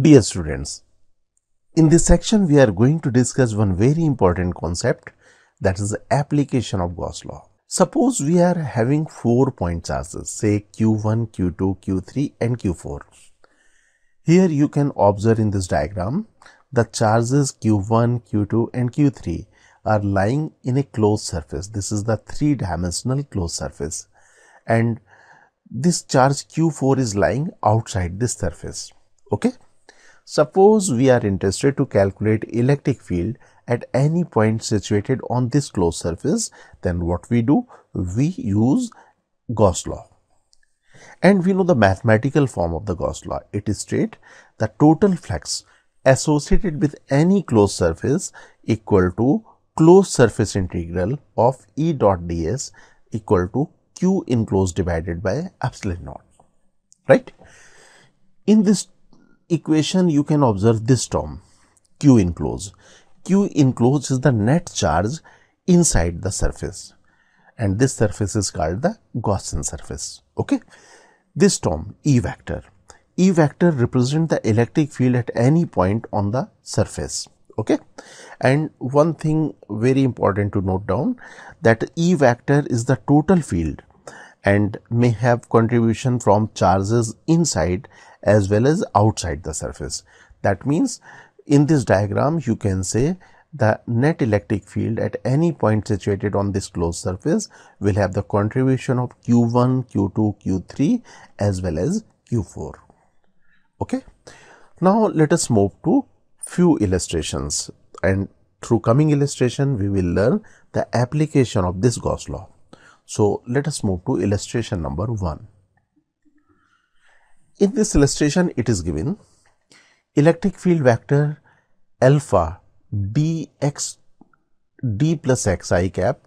Dear students, in this section we are going to discuss one very important concept that is the application of Gauss law. Suppose we are having four point charges say Q1, Q2, Q3 and Q4. Here you can observe in this diagram the charges Q1, Q2 and Q3 are lying in a closed surface. This is the three dimensional closed surface and this charge Q4 is lying outside this surface. Okay. Suppose we are interested to calculate electric field at any point situated on this closed surface, then what we do? We use Gauss law. And we know the mathematical form of the Gauss law. It is straight the total flux associated with any closed surface equal to closed surface integral of E dot ds equal to Q enclosed divided by epsilon naught. Right? In this equation, you can observe this term Q enclosed. Q enclosed is the net charge inside the surface and this surface is called the Gaussian surface. Okay. This term E vector. E vector represent the electric field at any point on the surface. Okay. And one thing very important to note down that E vector is the total field and may have contribution from charges inside as well as outside the surface. That means in this diagram you can say the net electric field at any point situated on this closed surface will have the contribution of q1, q2, q3 as well as q4. Okay. Now let us move to few illustrations and through coming illustration we will learn the application of this Gauss law. So let us move to illustration number 1. In this illustration it is given electric field vector alpha dx d plus xi cap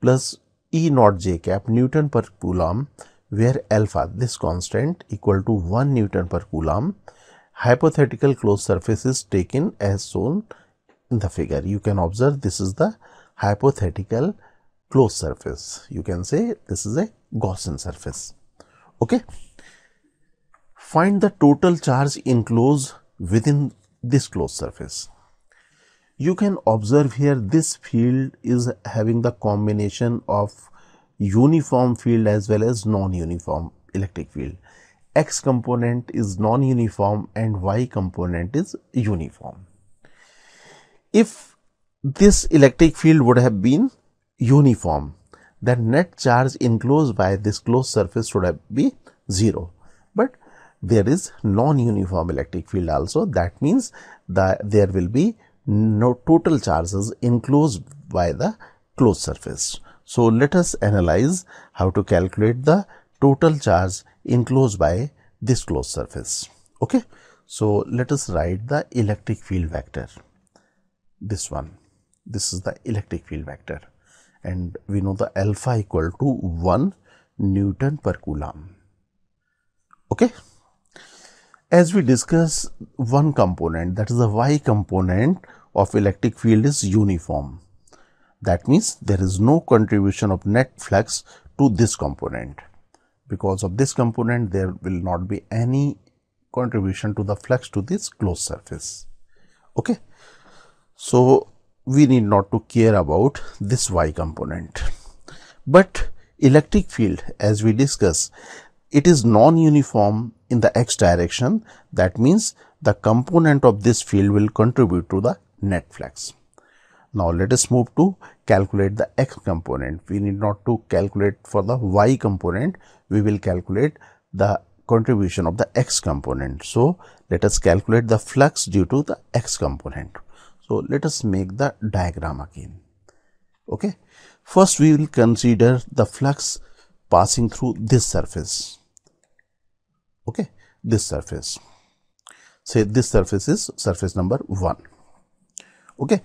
plus E naught j cap Newton per Coulomb where alpha this constant equal to 1 Newton per Coulomb hypothetical closed surface is taken as shown in the figure. You can observe this is the hypothetical closed surface. You can say this is a Gaussian surface. Okay. Find the total charge enclosed within this closed surface. You can observe here this field is having the combination of uniform field as well as non-uniform electric field. X component is non-uniform and Y component is uniform. If this electric field would have been uniform, then net charge enclosed by this closed surface would have been 0. But there is non-uniform electric field also. That means that there will be no total charges enclosed by the closed surface. So let us analyze how to calculate the total charge enclosed by this closed surface. Okay. So let us write the electric field vector. This one. This is the electric field vector and we know the alpha equal to 1 Newton per Coulomb. Okay. As we discuss one component that is the y component of electric field is uniform. That means there is no contribution of net flux to this component. Because of this component there will not be any contribution to the flux to this closed surface. Okay. So we need not to care about this y component. But electric field as we discuss it is non-uniform in the x direction that means the component of this field will contribute to the net flux. Now let us move to calculate the x component. We need not to calculate for the y component. We will calculate the contribution of the x component. So let us calculate the flux due to the x component. So let us make the diagram again. Okay. First we will consider the flux passing through this surface okay this surface. Say this surface is surface number 1 okay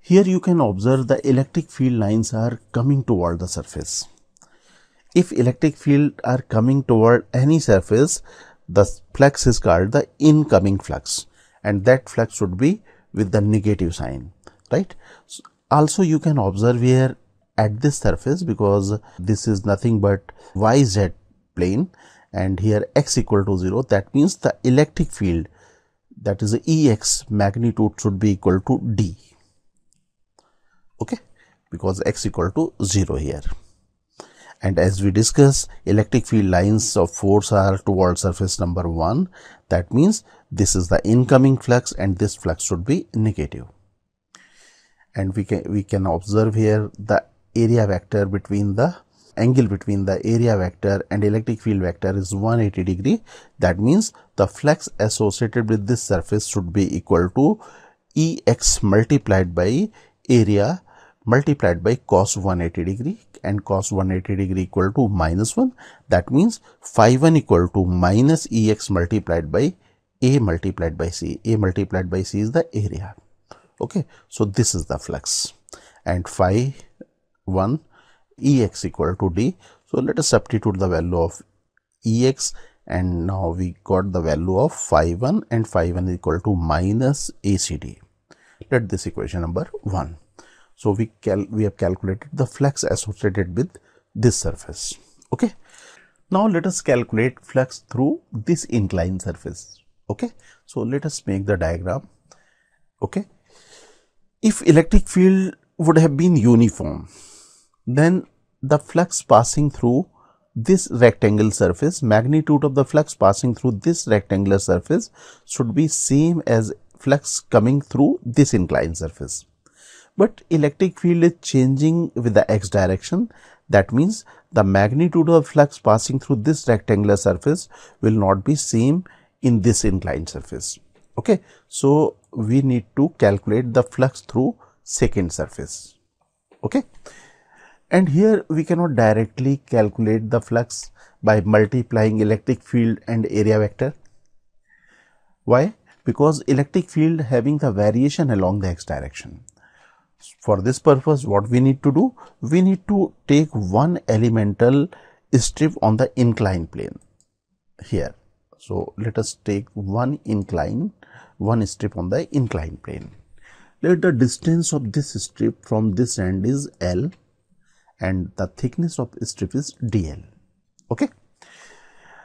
here you can observe the electric field lines are coming toward the surface. If electric field are coming toward any surface the flux is called the incoming flux and that flux should be with the negative sign right? Also you can observe here at this surface because this is nothing but yz plane and here x equal to 0 that means the electric field that is the Ex magnitude should be equal to D. Okay, because x equal to 0 here. And as we discuss electric field lines of force are towards surface number 1. That means this is the incoming flux and this flux should be negative. And we can, we can observe here the area vector between the angle between the area vector and electric field vector is 180 degree. That means the flux associated with this surface should be equal to Ex multiplied by area multiplied by cos 180 degree and cos 180 degree equal to minus 1. That means phi 1 equal to minus Ex multiplied by A multiplied by C. A multiplied by C is the area. Okay. So, this is the flux and phi 1 Ex equal to D. So, let us substitute the value of Ex and now we got the value of phi 1 and phi 1 equal to minus ACD. Let this equation number 1. So, we, cal we have calculated the flux associated with this surface. Okay. Now, let us calculate flux through this inclined surface. Okay. So, let us make the diagram. Okay. If electric field would have been uniform, then the flux passing through this rectangle surface, magnitude of the flux passing through this rectangular surface should be same as flux coming through this inclined surface. But electric field is changing with the x direction. That means the magnitude of flux passing through this rectangular surface will not be same in this inclined surface. Okay. So, we need to calculate the flux through second surface. Okay and here we cannot directly calculate the flux by multiplying electric field and area vector. Why? Because electric field having the variation along the x direction. For this purpose what we need to do? We need to take one elemental strip on the inclined plane here. So, let us take one incline, one strip on the inclined plane. Let the distance of this strip from this end is L and the thickness of strip is dl. Okay.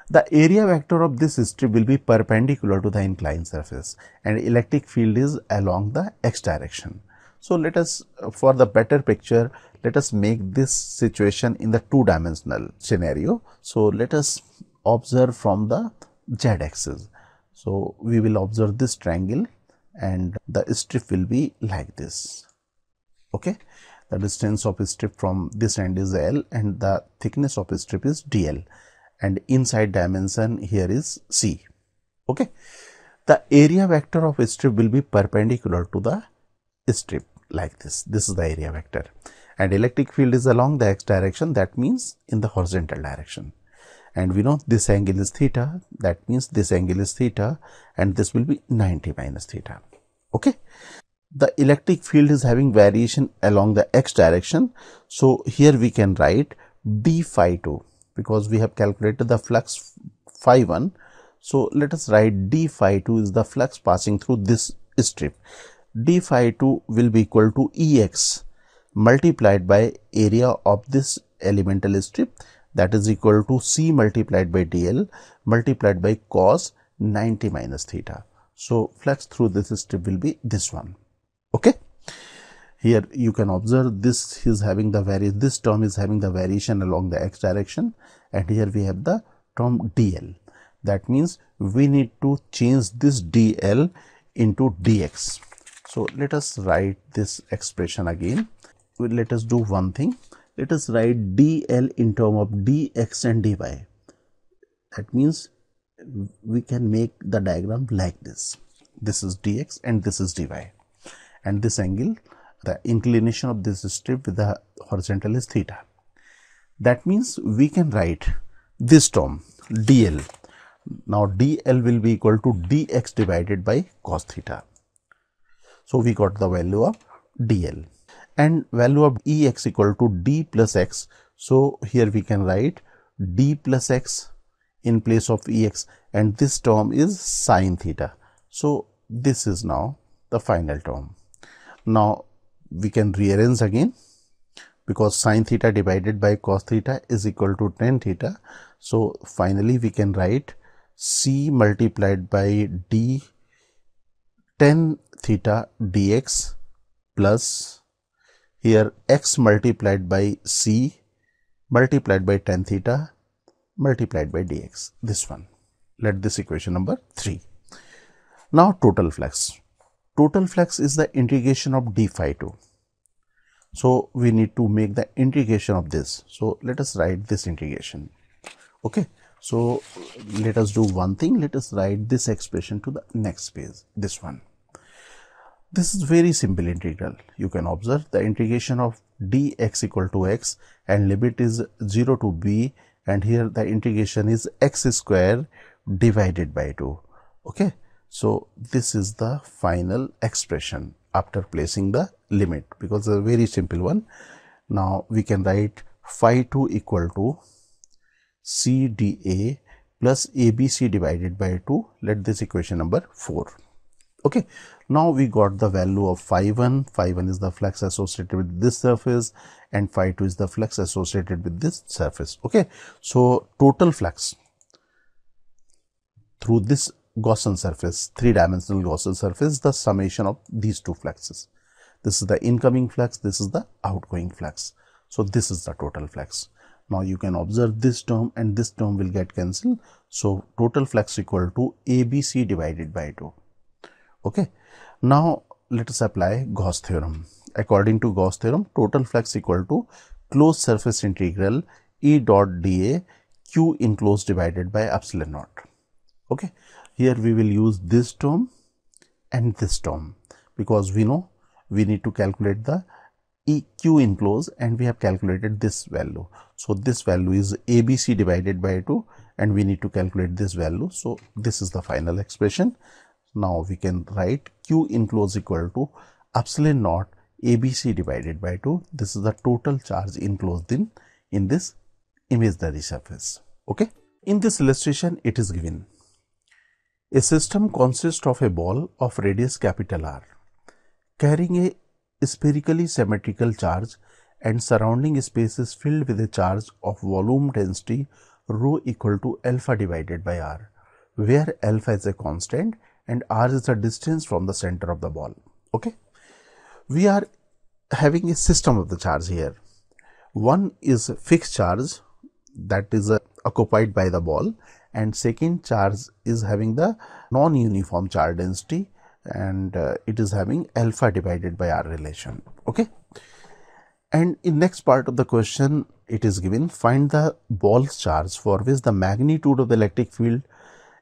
The area vector of this strip will be perpendicular to the inclined surface and electric field is along the x direction. So, let us for the better picture let us make this situation in the two dimensional scenario. So, let us observe from the z axis. So, we will observe this triangle and the strip will be like this. Okay the distance of strip from this end is L and the thickness of strip is DL and inside dimension here is C. Okay. The area vector of strip will be perpendicular to the strip like this. This is the area vector. And electric field is along the x direction. That means in the horizontal direction. And we know this angle is theta. That means this angle is theta. And this will be 90 minus theta. Okay the electric field is having variation along the x direction. So, here we can write d phi 2 because we have calculated the flux phi 1. So, let us write d phi 2 is the flux passing through this strip. d phi 2 will be equal to Ex multiplied by area of this elemental strip that is equal to C multiplied by dl multiplied by cos 90 minus theta. So, flux through this strip will be this one okay? Here you can observe this is having the vari this term is having the variation along the x direction. And here we have the term dl that means we need to change this dl into dx so let us write this expression again. Let us do one thing. Let us write dl in term of dx and dy that means we can make the diagram like this. This is dx and this is dy and this angle the inclination of this strip with the horizontal is theta. That means we can write this term dl. Now dl will be equal to dx divided by cos theta. So we got the value of dl and value of ex equal to d plus x. So here we can write d plus x in place of ex and this term is sine theta. So this is now the final term. Now, we can rearrange again because sine theta divided by cos theta is equal to tan theta. So, finally, we can write c multiplied by d tan theta dx plus here x multiplied by c multiplied by tan theta multiplied by dx. This one. Let this equation number 3 now total flux total flux is the integration of d phi 2 so we need to make the integration of this. So let us write this integration. Okay? So let us do one thing. Let us write this expression to the next page this one. This is very simple integral. You can observe the integration of dx equal to x and limit is 0 to b and here the integration is x square divided by 2 okay so this is the final expression after placing the limit because it's a very simple one. Now we can write phi 2 equal to CDA plus ABC divided by 2. Let this equation number 4. Okay. Now we got the value of phi 1. Phi 1 is the flux associated with this surface and phi 2 is the flux associated with this surface. Okay. So total flux through this Gaussian surface, three-dimensional Gaussian surface, the summation of these two fluxes. This is the incoming flux, this is the outgoing flux. So, this is the total flux. Now, you can observe this term and this term will get cancelled. So, total flux equal to ABC divided by 2. Okay. Now, let us apply Gauss theorem. According to Gauss theorem, total flux equal to closed surface integral E dot dA Q enclosed divided by epsilon naught. Okay. Here we will use this term and this term because we know we need to calculate the EQ enclosed and we have calculated this value. So, this value is ABC divided by 2 and we need to calculate this value. So, this is the final expression. Now, we can write Q enclosed equal to epsilon naught ABC divided by 2. This is the total charge enclosed in, in this imaginary surface. Okay. In this illustration, it is given a system consists of a ball of radius capital R carrying a spherically symmetrical charge and surrounding space is filled with a charge of volume density rho equal to alpha divided by R, where alpha is a constant and R is the distance from the center of the ball. Okay. We are having a system of the charge here. One is fixed charge that is uh, occupied by the ball and second charge is having the non-uniform charge density and uh, it is having alpha divided by r relation okay? And in next part of the question it is given find the ball's charge for which the magnitude of the electric field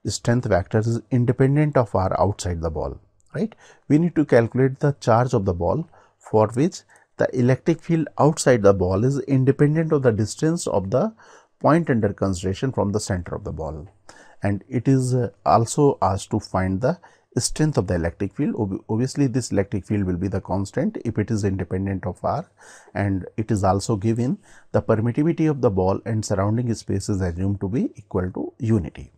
strength vector is independent of r outside the ball right? We need to calculate the charge of the ball for which the electric field outside the ball is independent of the distance of the point under consideration from the center of the ball. And it is uh, also asked to find the strength of the electric field. Obviously this electric field will be the constant if it is independent of r. And it is also given the permittivity of the ball and surrounding space is assumed to be equal to unity.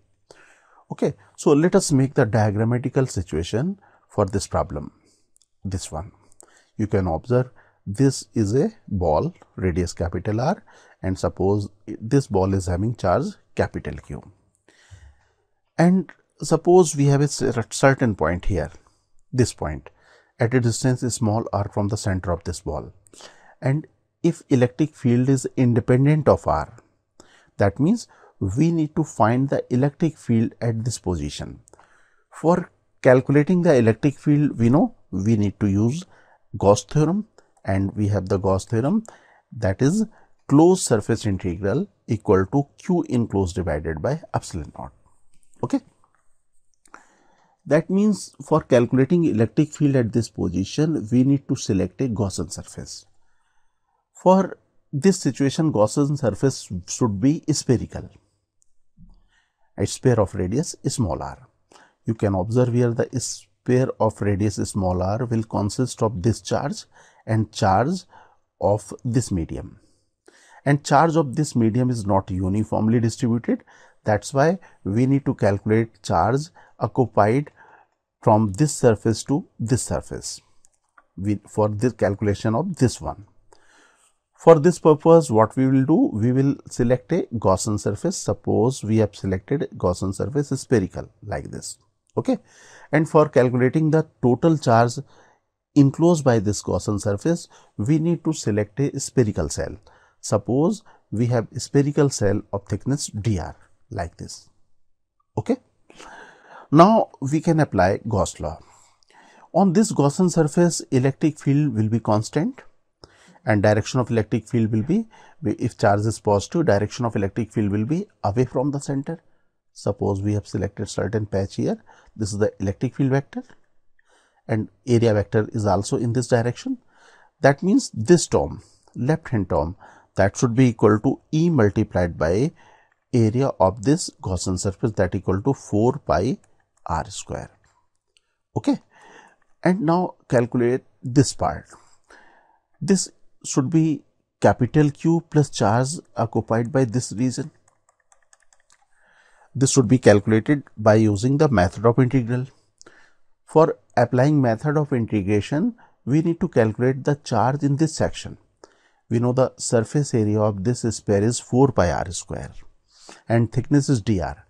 Okay so let us make the diagrammatical situation for this problem. This one. You can observe this is a ball radius capital R and suppose this ball is having charge capital Q. And suppose we have a certain point here this point. At a distance small r from the center of this ball. And if electric field is independent of r that means we need to find the electric field at this position. For calculating the electric field we know we need to use Gauss theorem. And we have the Gauss theorem that is closed surface integral equal to q enclosed divided by epsilon naught. Okay. That means for calculating electric field at this position, we need to select a Gaussian surface. For this situation, Gaussian surface should be spherical. A sphere of radius small r. You can observe here the sphere of radius small r will consist of this charge and charge of this medium and charge of this medium is not uniformly distributed that's why we need to calculate charge occupied from this surface to this surface we, for this calculation of this one for this purpose what we will do we will select a Gaussian surface suppose we have selected Gaussian surface spherical like this Okay. And for calculating the total charge enclosed by this Gaussian surface, we need to select a spherical cell. Suppose we have a spherical cell of thickness dr like this. Okay. Now we can apply Gauss law. On this Gaussian surface, electric field will be constant and direction of electric field will be, if charge is positive, direction of electric field will be away from the center. Suppose we have selected certain patch here, this is the electric field vector and area vector is also in this direction. That means this term, left hand term, that should be equal to E multiplied by area of this Gaussian surface that equal to 4 pi r square. Okay. And now calculate this part. This should be capital Q plus charge occupied by this region. This should be calculated by using the method of integral. For applying method of integration, we need to calculate the charge in this section. We know the surface area of this sphere is 4 pi r square and thickness is dr.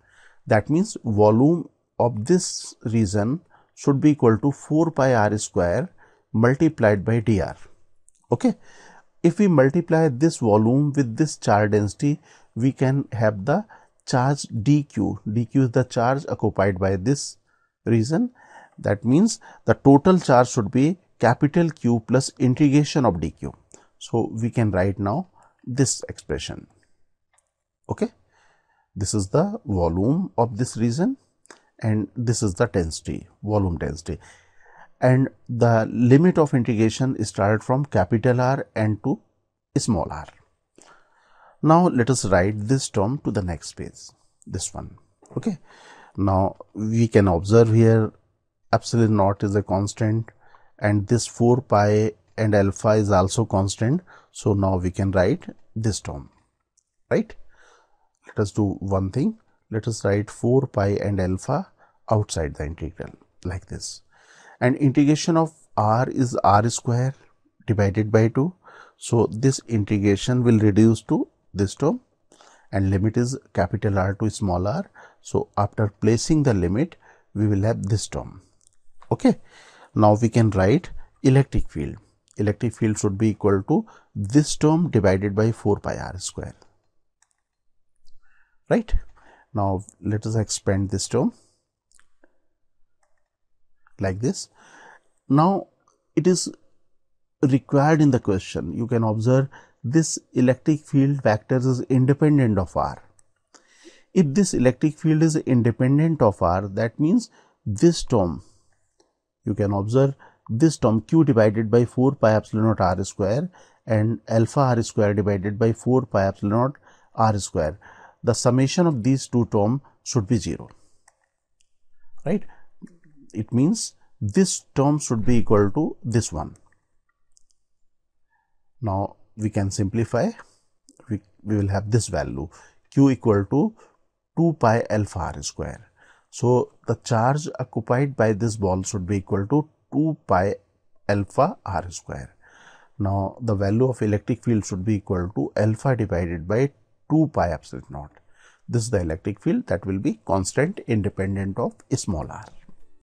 That means volume of this region should be equal to 4 pi r square multiplied by dr. Okay. If we multiply this volume with this charge density, we can have the charge dq. dq is the charge occupied by this region. That means the total charge should be capital Q plus integration of dq. So, we can write now this expression. Okay. This is the volume of this region and this is the density, volume density and the limit of integration is started from capital R and to small r. Now, let us write this term to the next page, this one. Okay. Now, we can observe here epsilon naught is a constant and this 4 pi and alpha is also constant. So, now we can write this term, right. Let us do one thing. Let us write 4 pi and alpha outside the integral like this and integration of r is r square divided by 2. So, this integration will reduce to this term and limit is capital R to small r. So, after placing the limit we will have this term. Okay. Now, we can write electric field. Electric field should be equal to this term divided by 4 pi r square. Right. Now, let us expand this term like this. Now, it is required in the question. You can observe this electric field vector is independent of R. If this electric field is independent of R, that means this term, you can observe this term q divided by 4 pi epsilon naught r square and alpha r square divided by 4 pi epsilon naught r square. The summation of these two terms should be 0, right it means this term should be equal to this one. Now, we can simplify, we, we will have this value q equal to 2 pi alpha r square. So, the charge occupied by this ball should be equal to 2 pi alpha r square. Now, the value of electric field should be equal to alpha divided by 2 pi epsilon naught. This is the electric field that will be constant independent of small r.